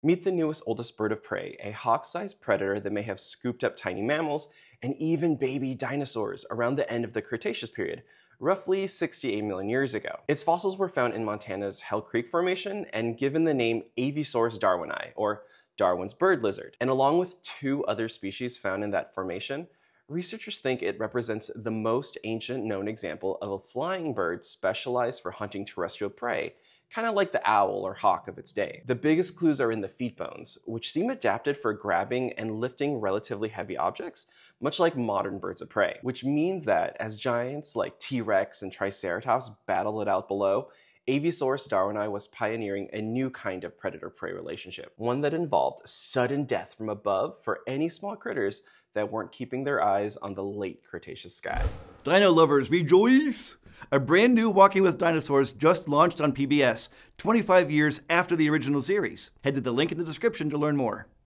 Meet the newest oldest bird of prey, a hawk-sized predator that may have scooped up tiny mammals and even baby dinosaurs around the end of the Cretaceous period, roughly 68 million years ago. Its fossils were found in Montana's Hell Creek Formation and given the name Avisaurus darwini, or Darwin's bird lizard. And along with two other species found in that formation, researchers think it represents the most ancient known example of a flying bird specialized for hunting terrestrial prey kind of like the owl or hawk of its day. The biggest clues are in the feet bones, which seem adapted for grabbing and lifting relatively heavy objects, much like modern birds of prey, which means that as giants like T-Rex and Triceratops battle it out below, Avisaurus darwini was pioneering a new kind of predator-prey relationship, one that involved sudden death from above for any small critters that weren't keeping their eyes on the late Cretaceous skies. Dino lovers, rejoice! A brand new Walking with Dinosaurs just launched on PBS, 25 years after the original series. Head to the link in the description to learn more.